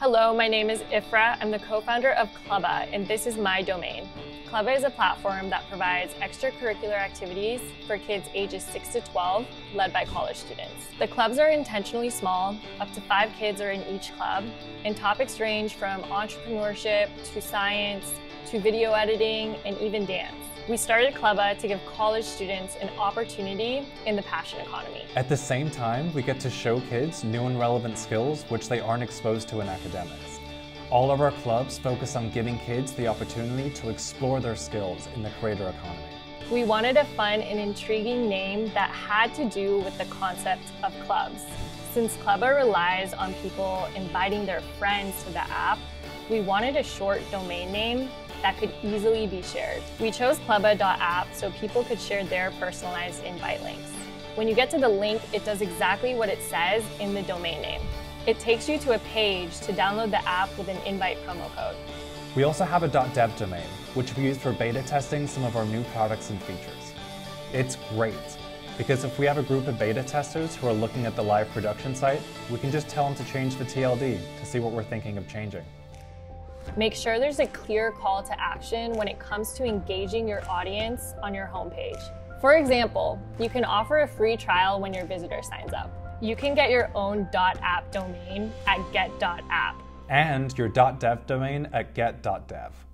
Hello, my name is Ifrah. I'm the co-founder of Clubba, and this is my domain. Clubba is a platform that provides extracurricular activities for kids ages 6 to 12, led by college students. The clubs are intentionally small, up to five kids are in each club, and topics range from entrepreneurship to science to video editing and even dance. We started Clubba to give college students an opportunity in the passion economy. At the same time, we get to show kids new and relevant skills which they aren't exposed to in academics. All of our clubs focus on giving kids the opportunity to explore their skills in the creator economy. We wanted a fun and intriguing name that had to do with the concept of clubs. Since Clubba relies on people inviting their friends to the app, we wanted a short domain name that could easily be shared. We chose clubba.app so people could share their personalized invite links. When you get to the link, it does exactly what it says in the domain name. It takes you to a page to download the app with an invite promo code. We also have a .dev domain, which we use for beta testing some of our new products and features. It's great, because if we have a group of beta testers who are looking at the live production site, we can just tell them to change the TLD to see what we're thinking of changing. Make sure there's a clear call to action when it comes to engaging your audience on your homepage. For example, you can offer a free trial when your visitor signs up. You can get your own .app domain at get.app. And your .dev domain at get.dev.